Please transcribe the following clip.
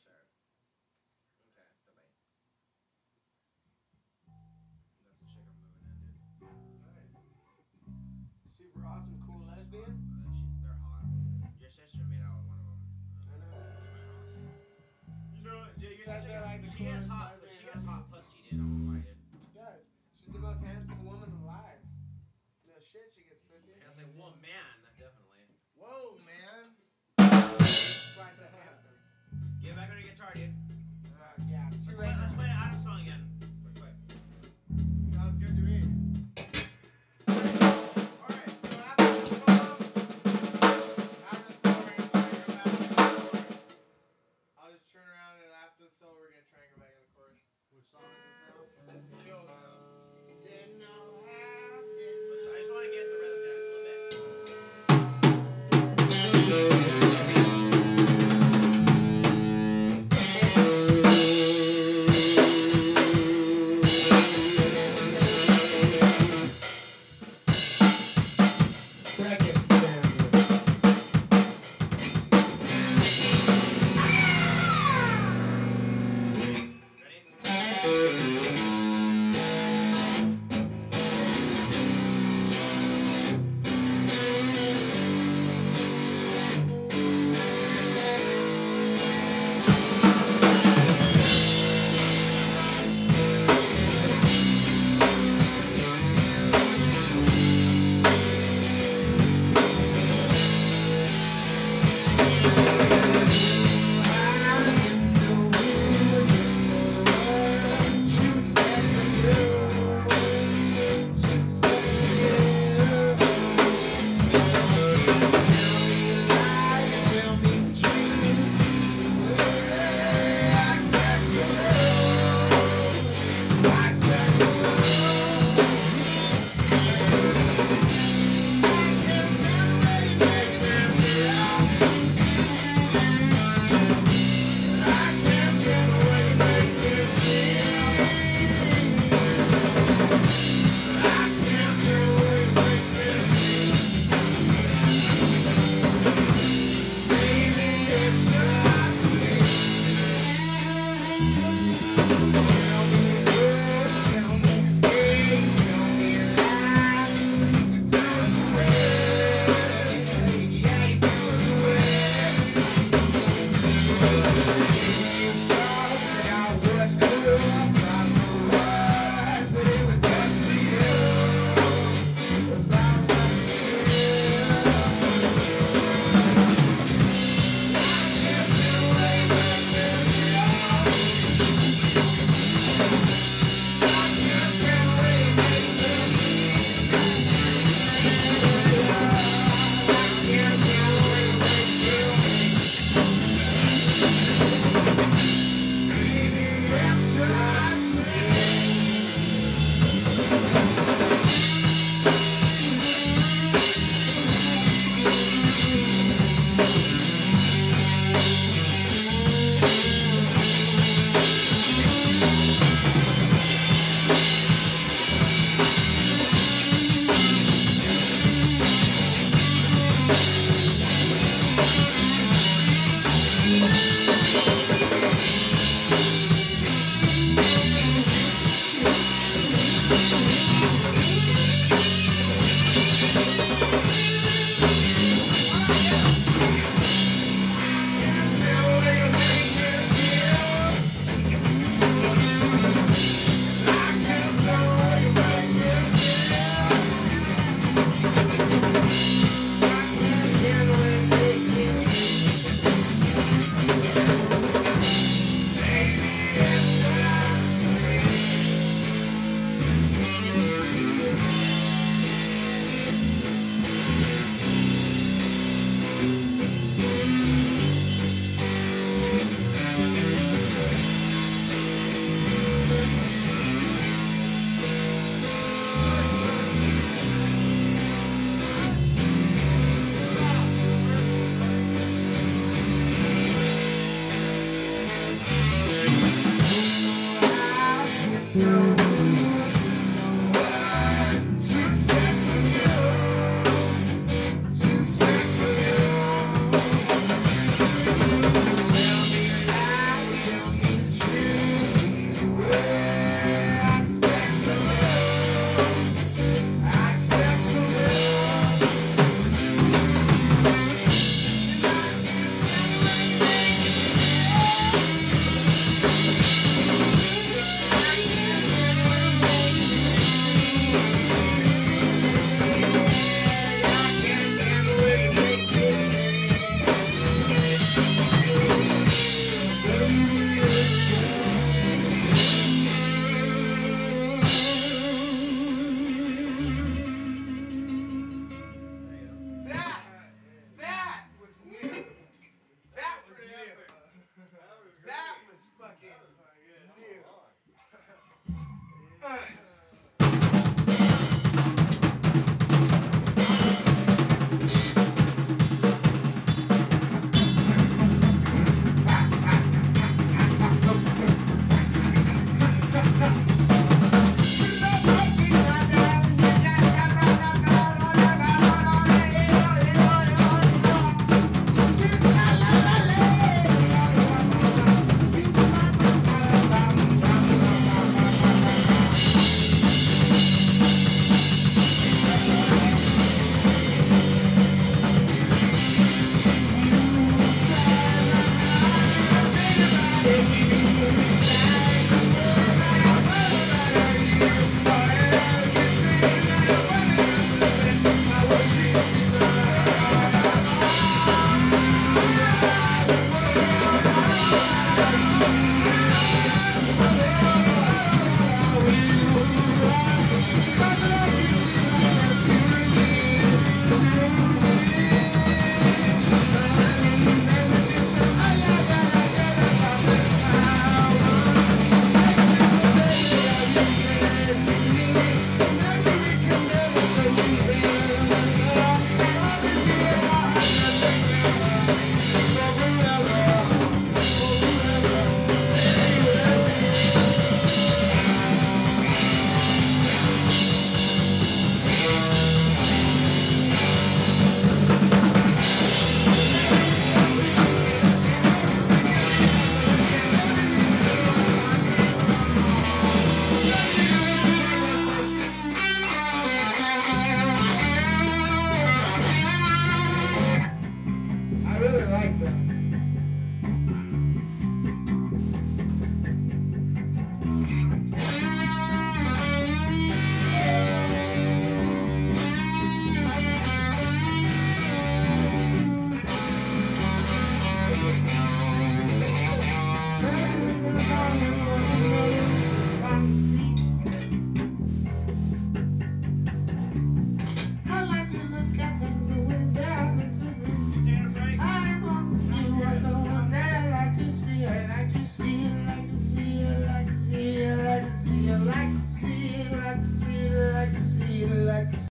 sure. Okay, bye-bye. That's the chick I'm moving in, dude. Super awesome, cool lesbian. She's, they're hot. Your sister made out with one of them. I know. You know, She your says they're like the she gets hot, lesbian she gets hot pussy, dude. I don't know why, dude. Guys, she's the most handsome woman alive. No shit, she gets pussy. I was like, well, man, definitely. Whoa, man. That's why I said handsome. Get back Yeah,